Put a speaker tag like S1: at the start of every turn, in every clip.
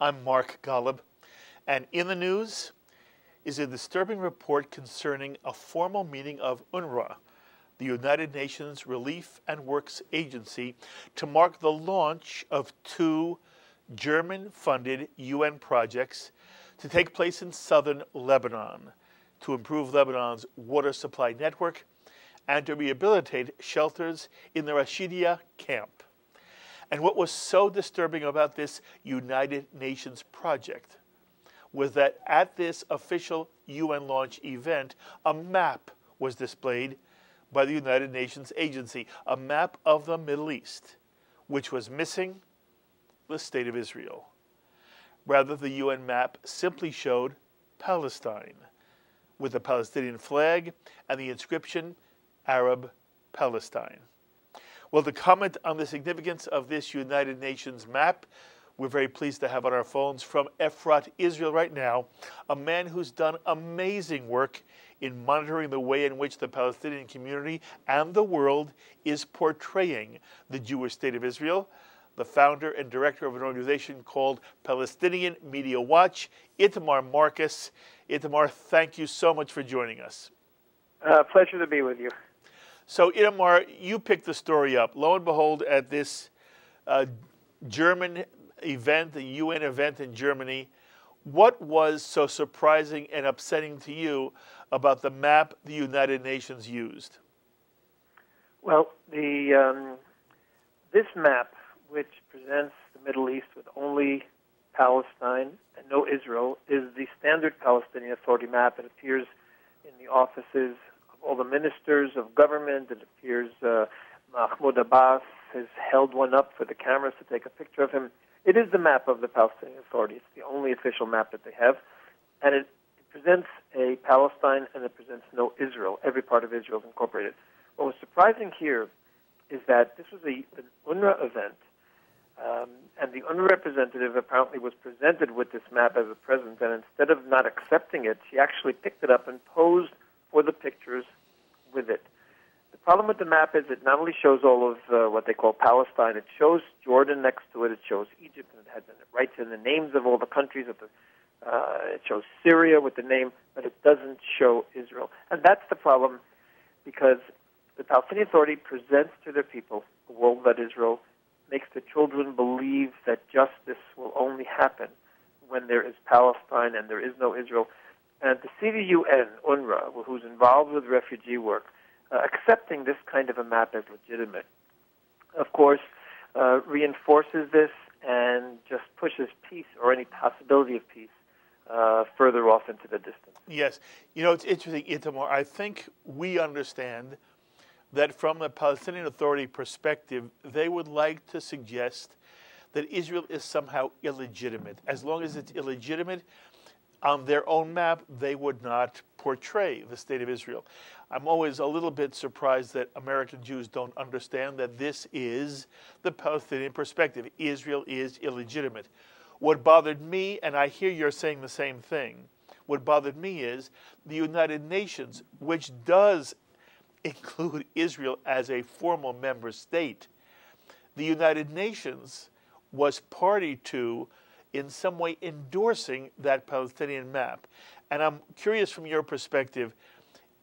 S1: I'm Mark Golub, and in the news is a disturbing report concerning a formal meeting of UNRWA, the United Nations Relief and Works Agency, to mark the launch of two German funded UN projects to take place in southern Lebanon to improve Lebanon's water supply network and to rehabilitate shelters in the Rashidia camp. And what was so disturbing about this United Nations project was that at this official UN launch event, a map was displayed by the United Nations agency, a map of the Middle East, which was missing the State of Israel. Rather, the UN map simply showed Palestine with the Palestinian flag and the inscription Arab Palestine. Well, to comment on the significance of this United Nations map, we're very pleased to have on our phones from Efrat, Israel, right now, a man who's done amazing work in monitoring the way in which the Palestinian community and the world is portraying the Jewish state of Israel. The founder and director of an organization called Palestinian Media Watch, Itamar Marcus. Itamar, thank you so much for joining us.
S2: Uh, pleasure to be with you.
S1: So, Itamar, you picked the story up. Lo and behold, at this uh, German event, the UN event in Germany, what was so surprising and upsetting to you about the map the United Nations used?
S2: Well, the um, this map, which presents the Middle East with only Palestine and no Israel, is the standard Palestinian Authority map. It appears in the offices all the ministers of government. It appears uh, Mahmoud Abbas has held one up for the cameras to take a picture of him. It is the map of the Palestinian Authority. It's the only official map that they have. And it, it presents a Palestine and it presents no Israel. Every part of Israel is incorporated. What was surprising here is that this was a, an UNRWA event, um, and the UNRWA representative apparently was presented with this map as a present, and instead of not accepting it, she actually picked it up and posed for the pictures with it. The problem with the map is it not only shows all of uh, what they call Palestine, it shows Jordan next to it, it shows Egypt, and it has it writes in the names of all the countries of the. Uh, it shows Syria with the name, but it doesn't show Israel, and that's the problem, because the Palestinian Authority presents to their people a world that Israel makes the children believe that justice will only happen when there is Palestine and there is no Israel. And to see the UN, UNRWA, who's involved with refugee work, uh, accepting this kind of a map as legitimate, of course, uh, reinforces this and just pushes peace or any possibility of peace uh, further off into the distance.
S1: Yes. You know, it's interesting, Itamar. I think we understand that from the Palestinian Authority perspective, they would like to suggest that Israel is somehow illegitimate. As long as it's illegitimate, on their own map, they would not portray the state of Israel. I'm always a little bit surprised that American Jews don't understand that this is the Palestinian perspective. Israel is illegitimate. What bothered me, and I hear you're saying the same thing, what bothered me is the United Nations, which does include Israel as a formal member state. The United Nations was party to in some way endorsing that Palestinian map. And I'm curious from your perspective,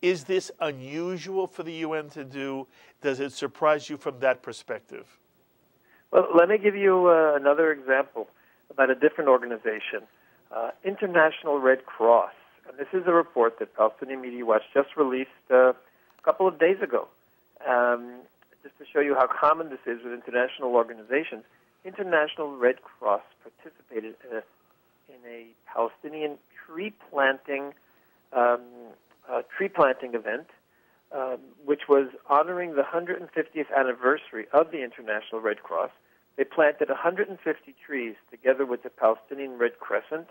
S1: is this unusual for the UN to do? Does it surprise you from that perspective?
S2: Well, let me give you uh, another example about a different organization, uh, International Red Cross. And this is a report that Palestinian Media Watch just released uh, a couple of days ago. Um, just to show you how common this is with international organizations. International Red Cross participated in a, in a Palestinian tree planting um, uh, tree planting event, um, which was honoring the 150th anniversary of the International Red Cross. They planted 150 trees together with the Palestinian Red Crescent.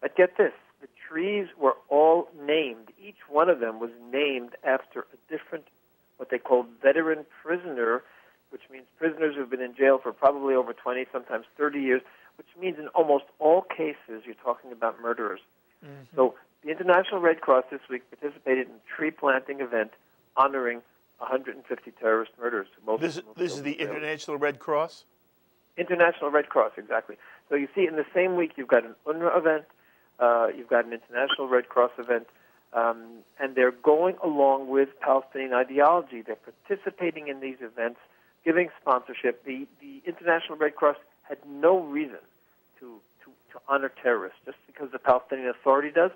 S2: But get this the trees were all named. Each one of them was named after a different, what they called veteran prisoner which means prisoners who've been in jail for probably over 20, sometimes 30 years, which means in almost all cases you're talking about murderers. Mm-hmm. So the International Red Cross this week participated in a tree planting event honoring 150 terrorist murders.
S1: This, this is the International Red Cross?
S2: International Red Cross, exactly. So you see, in the same week, you've got an UNRWA event, uh, you've got an International Red Cross event, um, and they're going along with Palestinian ideology. They're participating in these events, giving sponsorship. The, the International Red Cross had no reason to, to, to honor terrorists just because the Palestinian Authority does.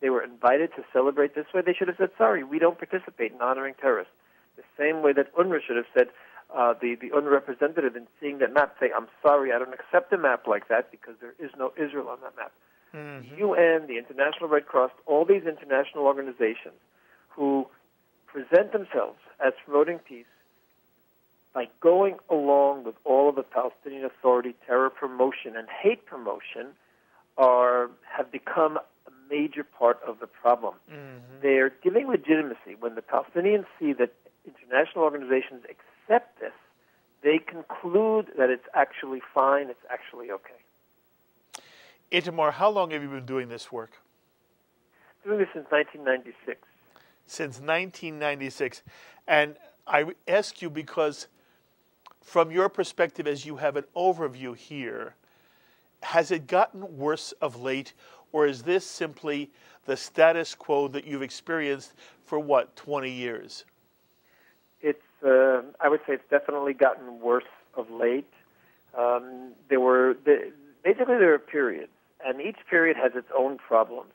S2: They were invited to celebrate this way. They should have said, sorry, we don't participate in honoring terrorists. The same way that UNRWA should have said, uh, the, the UNRWA representative in seeing that map say, I'm sorry, I don't accept a map like that because there is no Israel on that map. Mm-hmm. The UN, the International Red Cross, all these international organizations who present themselves as promoting peace by going along with all of the Palestinian Authority terror promotion and hate promotion are have become a major part of the problem. Mm-hmm. They're giving legitimacy when the Palestinians see that international organizations accept this, they conclude that it's actually fine, it's actually okay.
S1: Itamar, how long have you been doing this work?
S2: Doing this since 1996.
S1: Since 1996. And I ask you because, from your perspective, as you have an overview here, has it gotten worse of late, or is this simply the status quo that you've experienced for what, 20 years?
S2: It's, uh, I would say it's definitely gotten worse of late. Um, there were, the, basically, there are periods and each period has its own problems.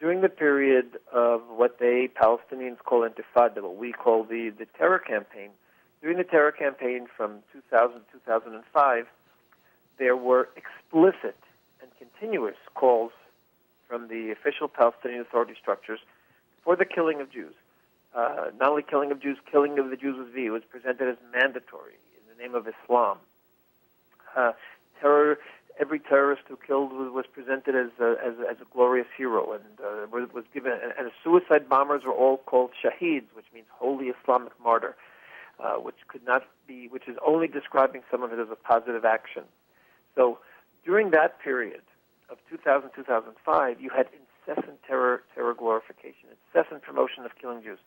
S2: During the period of what they Palestinians call Intifada, what we call the, the terror campaign, during the terror campaign from 2000 to 2005, there were explicit and continuous calls from the official Palestinian Authority structures for the killing of Jews. Uh, not only killing of Jews, killing of the Jews was V. Was presented as mandatory in the name of Islam. Uh, terror every terrorist who killed was, was presented as a, as, as a glorious hero and uh, was, was given. And, and suicide bombers were all called shaheeds, which means holy Islamic martyr, uh, which could not be, which is only describing some of it as a positive action. So during that period of 2000 2005, you had incessant terror terror glorification, incessant promotion of killing Jews.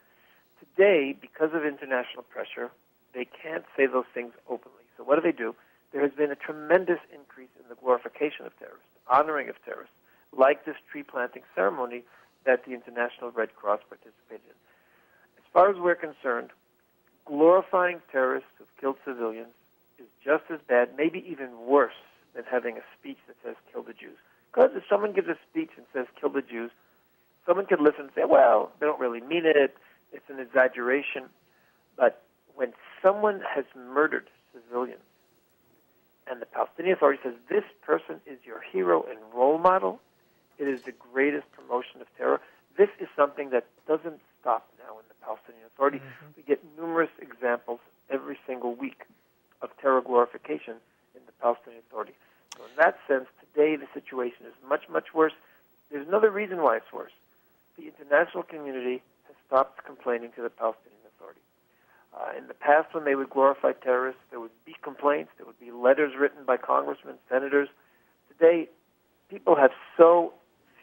S2: Today, because of international pressure, they can't say those things openly. So what do they do? there has been a tremendous increase in the glorification of terrorists, honoring of terrorists, like this tree planting ceremony that the International Red Cross participated in. As far as we're concerned, glorifying terrorists who've killed civilians is just as bad, maybe even worse, than having a speech that says kill the Jews. Because if someone gives a speech and says kill the Jews, someone could listen and say, well, they don't really mean it, it's an exaggeration. But when someone has murdered civilians, and the Palestinian Authority says this person is your hero and role model, it is the greatest promotion of terror. This is something that doesn't stop Palestinian Authority. Mm-hmm. We get numerous examples every single week of terror glorification in the Palestinian Authority. So, in that sense, today the situation is much, much worse. There's another reason why it's worse. The international community has stopped complaining to the Palestinian uh, in the past, when they would glorify terrorists, there would be complaints, there would be letters written by congressmen, senators. Today, people have so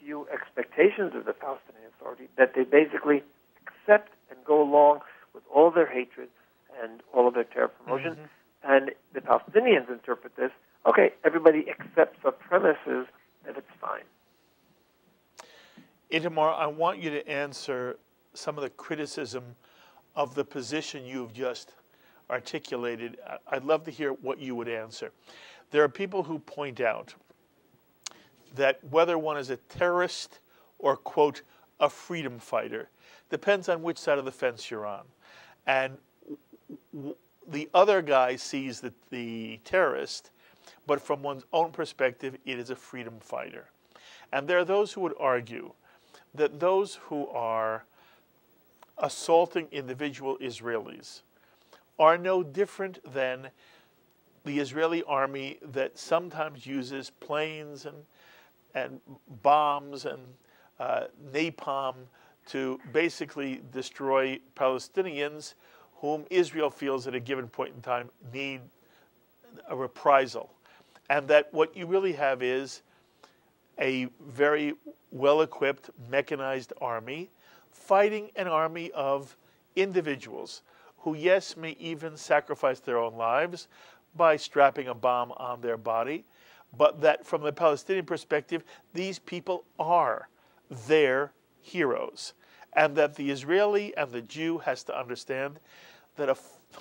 S2: few expectations of the Palestinian Authority that they basically accept and go along with all their hatred and all of their terror promotion. Mm-hmm. And the Palestinians interpret this okay, everybody accepts the premises that it's fine.
S1: Itamar, I want you to answer some of the criticism of the position you've just articulated, I'd love to hear what you would answer. There are people who point out that whether one is a terrorist or, quote, a freedom fighter depends on which side of the fence you're on. And the other guy sees the, the terrorist, but from one's own perspective, it is a freedom fighter. And there are those who would argue that those who are assaulting individual Israelis are no different than the Israeli army that sometimes uses planes and, and bombs and uh, napalm to basically destroy Palestinians whom Israel feels at a given point in time need a reprisal. And that what you really have is a very well equipped, mechanized army fighting an army of individuals who, yes, may even sacrifice their own lives by strapping a bomb on their body, but that from the Palestinian perspective, these people are their heroes. And that the Israeli and the Jew has to understand that a,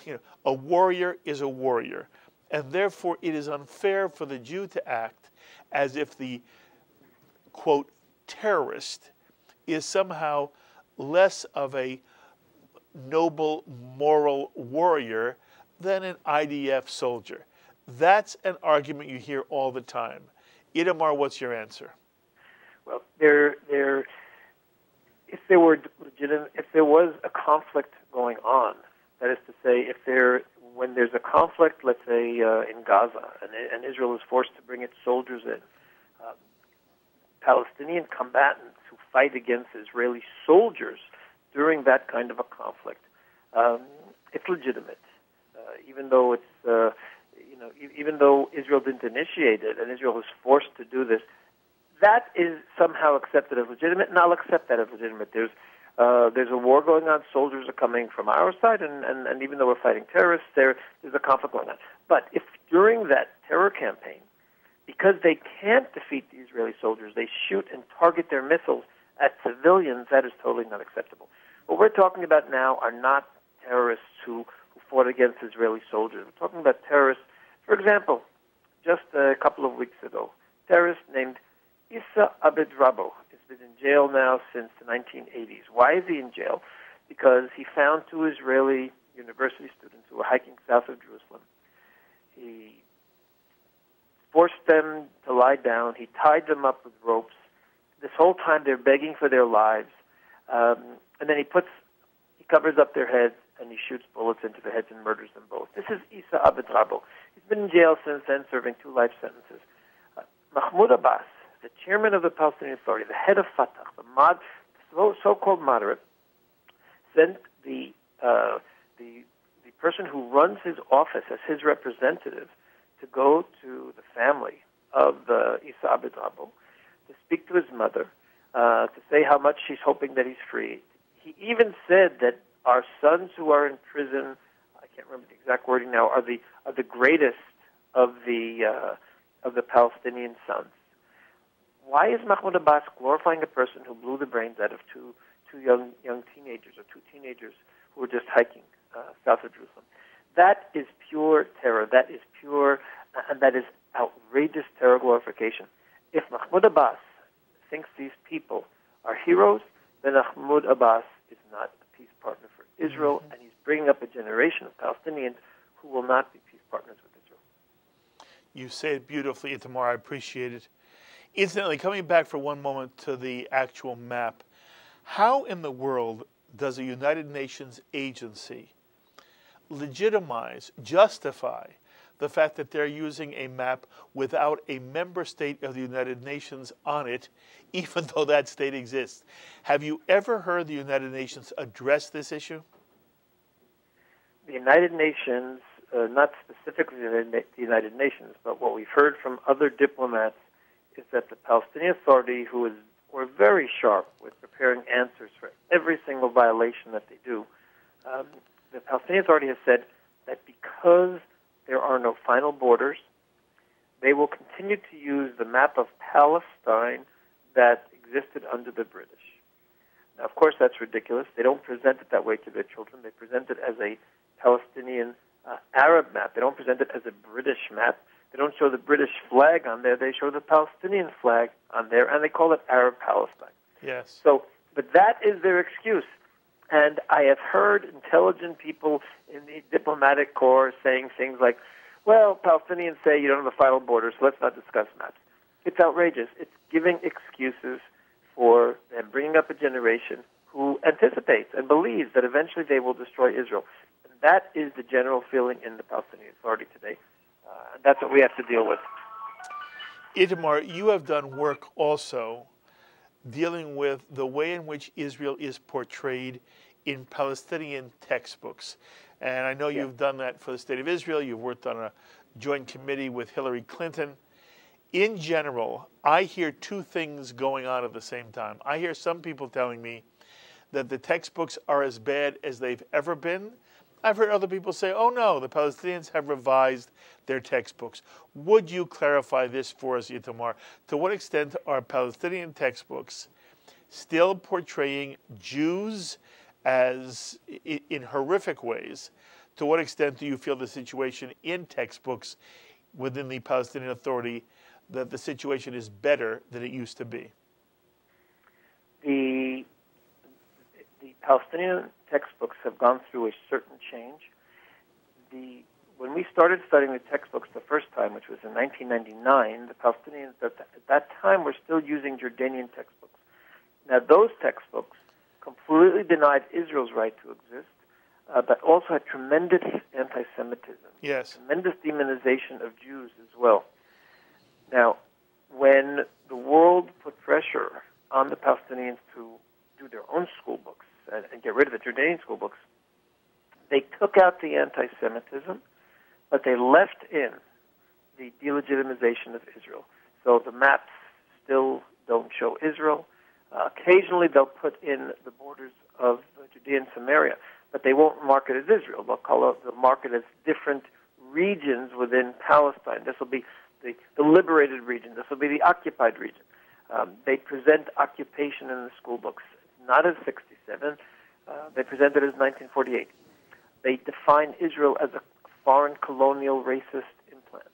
S1: you know, a warrior is a warrior. And therefore, it is unfair for the Jew to act as if the, quote, terrorist is somehow less of a noble moral warrior than an IDF soldier. That's an argument you hear all the time. Itamar, what's your answer?
S2: Well, there, there, if there were legitimate, if there was a conflict going on, that is to say, if there, when there's a conflict, let's say uh, in Gaza, and, and, Israel is forced to bring its soldiers in, uh, Palestinian combatants who fight against Israeli soldiers during that kind of a conflict, um, it's legitimate, uh, even though it's uh, you know even though Israel didn't initiate it and Israel was forced to do this, that is somehow accepted as legitimate, and I'll accept that as legitimate. There's uh, there's a war going on. Soldiers are coming from our side, and, and, and even though we're fighting terrorists, there there's a conflict going on. But if during that terror campaign, because they can't defeat the Israeli soldiers, they shoot and target their missiles at civilians, that is totally not acceptable. What we're talking about now are not terrorists who, who fought against Israeli soldiers. We're talking about terrorists, for example, just a couple of weeks ago, terrorist named Issa Abed Rabo has been in jail now since the 1980s. Why is he in jail? Because he found two Israeli university students who were hiking south of Jerusalem. He forced them to lie down. He tied them up with ropes. This whole time they're begging for their lives. Um, and then he puts, he covers up their heads and he shoots bullets into their heads and murders them both. This is Issa Abed Rabo. He's been in jail since then, serving two life sentences. Uh, Mahmoud Abbas, the chairman of the Palestinian Authority, the head of Fatah, the mod, so-called moderate, sent the uh, the the person who runs his office as his representative to go to the family of the Issa Abed Rabo to speak to his mother, uh, to say how much she's hoping that he's free, he even said that our sons who are in prison, I can't remember the exact wording now, are the are the greatest of the uh, of the Palestinian sons. Why is Mahmoud Abbas glorifying a person who blew the brains out of two two young young teenagers or two teenagers who were just hiking uh, south of Jerusalem? That is pure terror. That is pure, uh, and that is outrageous terror glorification. If Mahmoud Abbas thinks these people are heroes, then Mahmoud Abbas is not a peace partner for Israel, mm-hmm. and he's bringing up a generation of Palestinians who will not be peace partners with Israel.
S1: You say it beautifully, Itamar. I appreciate it. Incidentally, coming back for one moment to the actual map, how in the world does a United Nations agency legitimize, justify the fact that they're using a map without a member state of the United Nations on it, even though that state exists. Have you ever heard the United Nations address this issue?
S2: The United Nations, uh, not specifically the United Nations, but what we've heard from other diplomats is that the Palestinian Authority, who is were very sharp with preparing answers for every single violation that they do, um, the Palestinian Authority has said that because there are no final borders. They will continue to use the map of Palestine that existed under the British. Now, of course, that's ridiculous. They don't present it that way to their children. They present it as a Palestinian uh, Arab map. They don't present it as a British map. They don't show the British flag on there. They show the Palestinian flag on there, and they call it Arab Palestine.
S1: Yes.
S2: So, but that is their excuse. And I have heard intelligent people in the diplomatic corps saying things like, well, Palestinians say you don't have a final border, so let's not discuss maps. It's outrageous. It's giving excuses for them bringing up a generation who anticipates and believes that eventually they will destroy Israel. And that is the general feeling in the Palestinian Authority today. Uh, that's what we have to deal with.
S1: Itamar, you have done work also dealing with the way in which Israel is portrayed in Palestinian textbooks. And I know yeah. you've done that for the State of Israel. You've worked on a joint committee with Hillary Clinton. In general, I hear two things going on at the same time. I hear some people telling me that the textbooks are as bad as they've ever been. I've heard other people say, oh no, the Palestinians have revised their textbooks. Would you clarify this for us, Itamar? To what extent are Palestinian textbooks still portraying Jews as in horrific ways? To what extent do you feel the situation in textbooks within the Palestinian Authority that the situation is better than it used to be?
S2: The the Palestinian textbooks have gone through a certain change. The when we started studying the textbooks the first time, which was in 1999, the Palestinians at, at that time were still using Jordanian textbooks. Now, those textbooks completely denied Israel's right to exist, uh, but also had tremendous anti-Semitism,
S1: yes,
S2: tremendous demonization of Jews as well. Now, when the world put pressure on the Palestinians to do their own school books and, and get rid of the Jordanian school books, they took out the anti-Semitism, but they left in the delegitimization of Israel. So the maps still don't show Israel. Uh, occasionally, they'll put in the borders of Judea and Samaria, but they won't mark it as Israel. They'll call it, they'll mark it as different regions within Palestine. This will be the, the liberated region. This will be the occupied region. Um, they present occupation in the school books, not as 67. Uh, they present it as 1948. They define Israel as a foreign colonial racist implant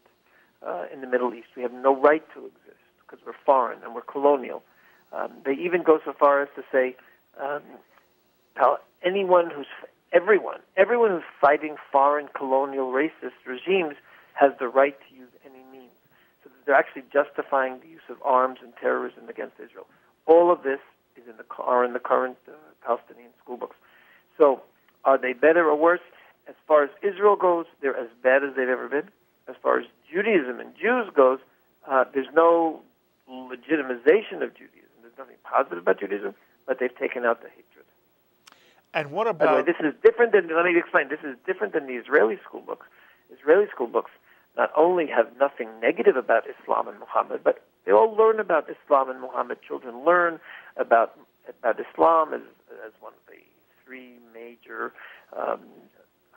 S2: uh, in the Middle East. We have no right to exist because we're foreign and we're colonial. Um, they even go so far as to say um, anyone who's everyone, everyone who's fighting foreign colonial racist regimes has the right to use any means. So they're actually justifying the use of arms and terrorism against Israel. All of this is in the are in the current uh, Palestinian school books. So are they better or worse? As far as Israel goes, they're as bad as they've ever been. As far as Judaism and Jews goes, uh, there's no legitimization of Judaism. There's nothing positive about Judaism, but they've taken out the hatred.
S1: And what about?
S2: Way, this is different than. Let me explain. This is different than the Israeli school books. Israeli school books not only have nothing negative about Islam and Muhammad, but they all learn about Islam and Muhammad. Children learn about about Islam as as one of the three major um,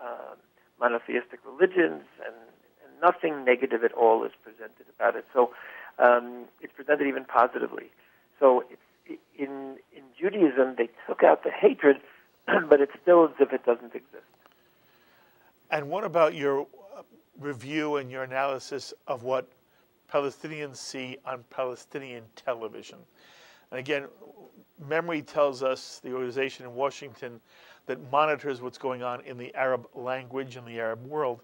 S2: uh, monotheistic religions, and, and, nothing negative at all is presented about it. So um, it's presented even positively. So in in Judaism, they took out the hatred, but it's still as if it doesn't exist.
S1: And what about your review and your analysis of what Palestinians see on Palestinian television? And again, MEMRI tells us, the organization in Washington that monitors what's going on in the Arab language and the Arab world,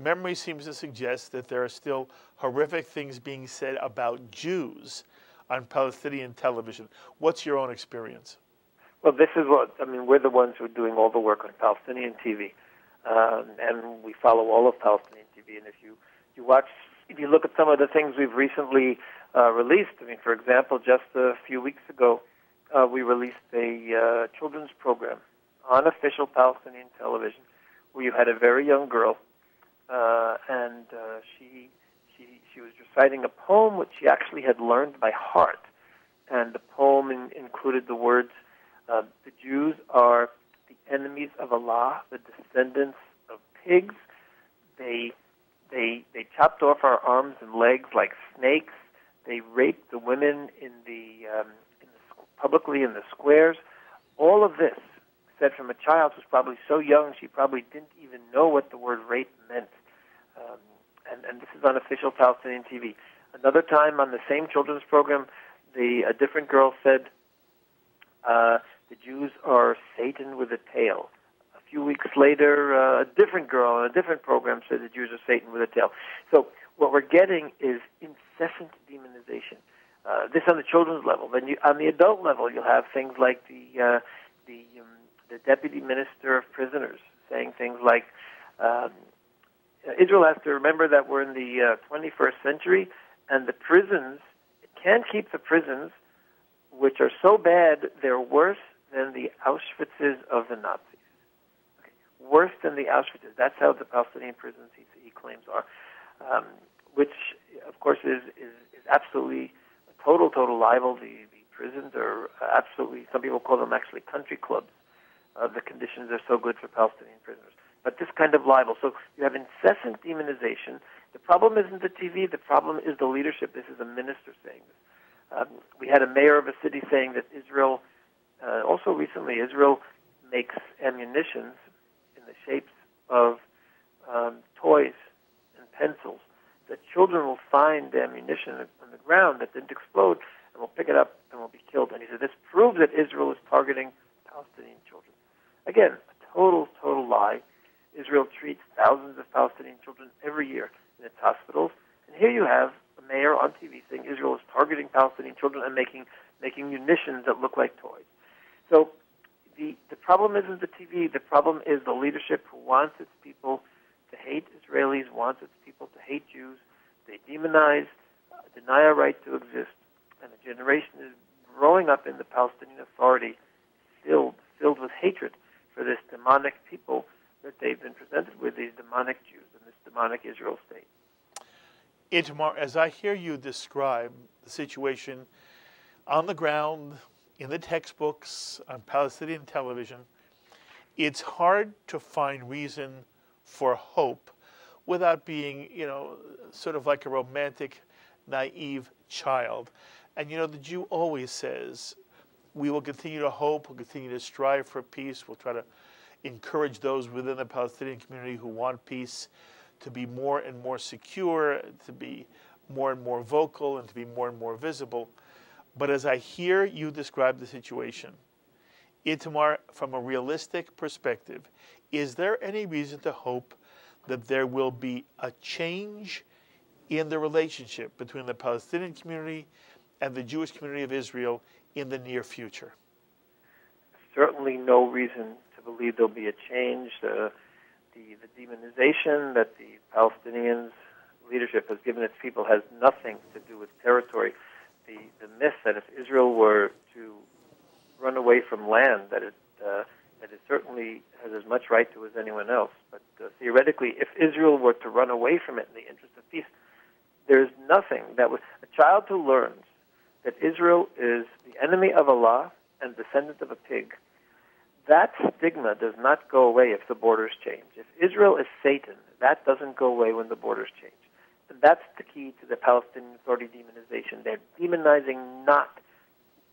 S1: MEMRI seems to suggest that there are still horrific things being said about Jews on Palestinian television. What's your own experience?
S2: Well, this is what I mean. We're the ones who are doing all the work on Palestinian TV, um, and we follow all of Palestinian TV. And if you you watch, if you look at some of the things we've recently uh, released, I mean, for example, just a few weeks ago, uh, we released a uh, children's program on official Palestinian television where you had a very young girl, uh, and uh, she she she was reciting a poem which she actually had learned by heart, and the poem in, included the words, uh, "The Jews are the enemies of Allah, the descendants of pigs. They they they chopped off our arms and legs like snakes. They raped the women in the um, in the publicly in the squares. All of this said from a child who's probably so young she probably didn't even know what the word rape meant. Um, and, and this is on official Palestinian TV. Another time on the same children's program, the a different girl said, uh, "The Jews are Satan with a tail." Few weeks later, uh, a different girl on a different program said the Jews are Satan with a tail. So what we're getting is incessant demonization. Uh, this on the children's level. Then you, on the adult level, you'll have things like the uh, the um, the deputy minister of prisoners saying things like um, Israel has to remember that we're in the uh, 21st century, and the prisons can't keep the prisons, which are so bad they're worse than the Auschwitzes of the Nazis. Worse than the Auschwitzes. That's how the Palestinian prisons he, he claims are, um, which of course is is, is absolutely total, total libel. The, the prisons are absolutely, some people call them actually country clubs. Uh, the conditions are so good for Palestinian prisoners. but this kind of libel. So you have incessant demonization. The problem isn't the TV. The problem is the leadership. This is a minister saying this. Um, we had a mayor of a city saying that Israel, uh, also recently, Israel makes ammunitions shapes of um, toys and pencils that children will find ammunition on the ground that didn't explode and will pick it up and will be killed. And he said this proves that Israel is targeting Palestinian children. Again, a total, total lie. Israel treats thousands of Palestinian children every year in its hospitals. And here you have a mayor on TV saying Israel is targeting Palestinian children and making making munitions that look like toys. So the problem isn't the TV. The problem is the leadership who wants its people to hate Israelis, wants its people to hate Jews. They demonize, uh, deny a right to exist, and a generation is growing up in the Palestinian Authority filled filled with hatred for this demonic people that they've been presented with, these demonic Jews and this demonic Israel state.
S1: Itamar, as I hear you describe the situation on the ground, in the textbooks, on Palestinian television, it's hard to find reason for hope without being, you know, sort of like a romantic, naive child. And you know, the Jew always says, we will continue to hope, we'll continue to strive for peace, we'll try to encourage those within the Palestinian community who want peace to be more and more secure, to be more and more vocal, and to be more and more visible. But as I hear you describe the situation, Itamar, from a realistic perspective, is there any reason to hope that there will be a change in the relationship between the Palestinian community and the Jewish community of Israel in the near future?
S2: Certainly, no reason to believe there'll be a change. Uh, the, the demonization that the Palestinians leadership has given its people has nothing to do with territory. The, the myth that if Israel were to run away from land, that it, uh, that it certainly has as much right to as anyone else. But uh, theoretically, if Israel were to run away from it in the interest of peace, there's nothing that would. A child who learns that Israel is the enemy of Allah and descendant of a pig that stigma does not go away if the borders change. If Israel is Satan, that doesn't go away when the borders change. That's the key to the Palestinian Authority demonization. They're demonizing not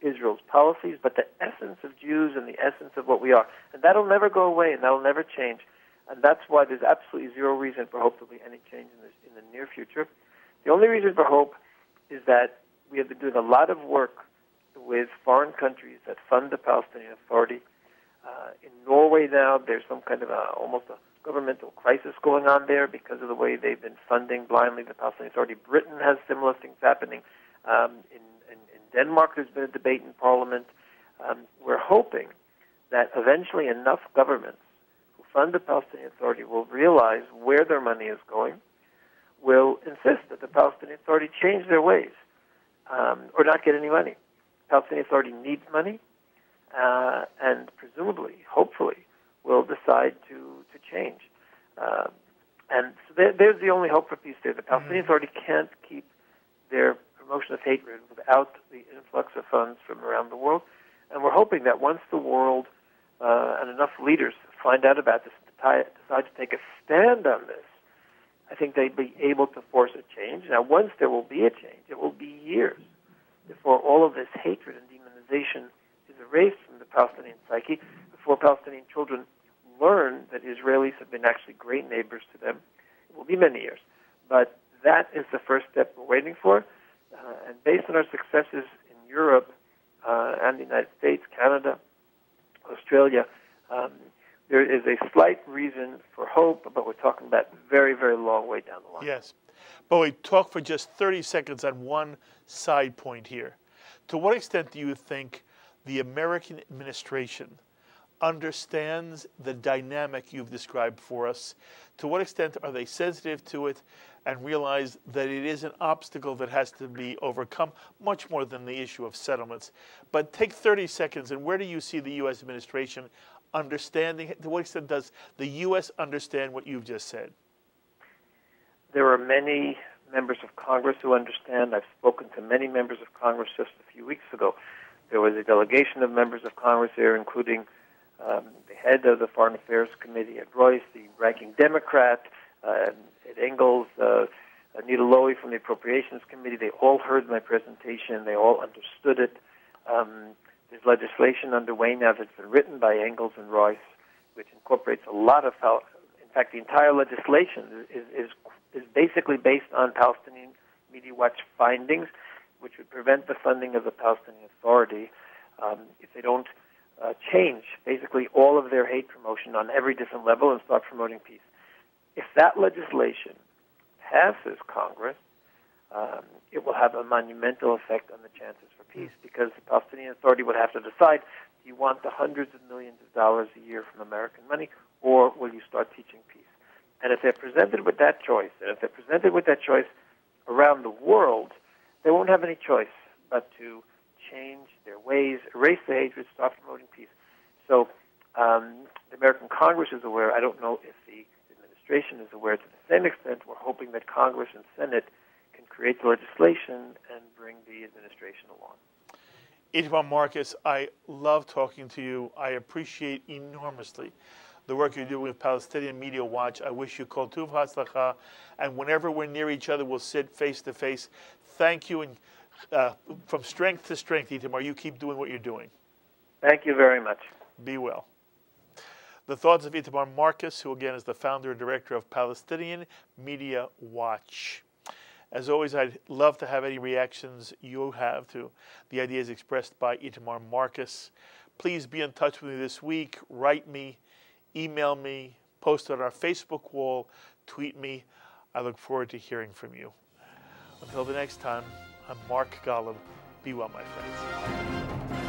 S2: Israel's policies, but the essence of Jews and the essence of what we are. And that'll never go away, and that'll never change. And that's why there's absolutely zero reason for hope to be any change in, this, in the near future. The only reason for hope is that we have been doing a lot of work with foreign countries that fund the Palestinian Authority uh, in Norway now, there's some kind of a, almost a governmental crisis going on there because of the way they've been funding blindly the Palestinian Authority. Britain has similar things happening. Um, in, in, in Denmark, there's been a debate in Parliament. Um, we're hoping that eventually enough governments who fund the Palestinian Authority will realize where their money is going, will insist that the Palestinian Authority change their ways um, or not get any money. The Palestinian Authority needs money uh, and presumably, hopefully, will decide to to change. Uh, and so there, there's the only hope for peace there. The Palestinian mm-hmm. Authority can't keep their promotion of hatred without the influx of funds from around the world. And we're hoping that once the world uh, and enough leaders find out about this and decide to take a stand on this, I think they'd be able to force a change. Now, once there will be a change, it will be years before all of this hatred and demonization is erased from the Palestinian psyche before Palestinian children learn that Israelis have been actually great neighbors to them. It will be many years. But that is the first step we're waiting for. Uh, and based on our successes in Europe uh, and the United States, Canada, Australia, um, there is a slight reason for hope, but we're talking about very, very long way down the line.
S1: Yes. But we talk for just 30 seconds on one side point here. To what extent do you think the American administration understands the dynamic you've described for us? To what extent are they sensitive to it and realize that it is an obstacle that has to be overcome, much more than the issue of settlements? But take 30 seconds, and where do you see the U.S. administration understanding? To what extent does the U.S. understand what you've just said?
S2: There are many members of Congress who understand. I've spoken to many members of Congress just a few weeks ago there was a delegation of members of Congress there, including um, the head of the Foreign Affairs Committee Ed Royce, the ranking Democrat uh, at Engels, uh, Anita Lowey from the Appropriations Committee. They all heard my presentation. They all understood it. Um, there's legislation underway now that's been written by Engels and Royce, which incorporates a lot of, in fact, the entire legislation is, is, is basically based on Palestinian Media Watch findings, which would prevent the funding of the Palestinian Authority um, if they don't uh, change basically all of their hate promotion on every different level and start promoting peace. If that legislation passes Congress, um, it will have a monumental effect on the chances for peace because the Palestinian Authority would have to decide do you want the hundreds of millions of dollars a year from American money or will you start teaching peace? And if they're presented with that choice, and if they're presented with that choice around the world, they won't have any choice but to change their ways, erase the hatred, stop promoting peace. So um, the American Congress is aware. I don't know if the administration is aware to the same extent. We're hoping that Congress and Senate can create the legislation and bring the administration along.
S1: Itamar Marcus, I love talking to you. I appreciate enormously the work you're doing with Palestinian Media Watch. I wish you kol tuv hatzlacha, and whenever we're near each other, we'll sit face to face. Thank you, and uh, from strength to strength, Itamar, you keep doing what you're doing.
S2: Thank you very much.
S1: Be well. The thoughts of Itamar Marcus, who again is the founder and director of Palestinian Media Watch. As always, I'd love to have any reactions you have to the ideas expressed by Itamar Marcus. Please be in touch with me this week. Write me, email me, post on our Facebook wall, tweet me. I look forward to hearing from you. Until the next time. I'm Mark Golub. Be well, my friends.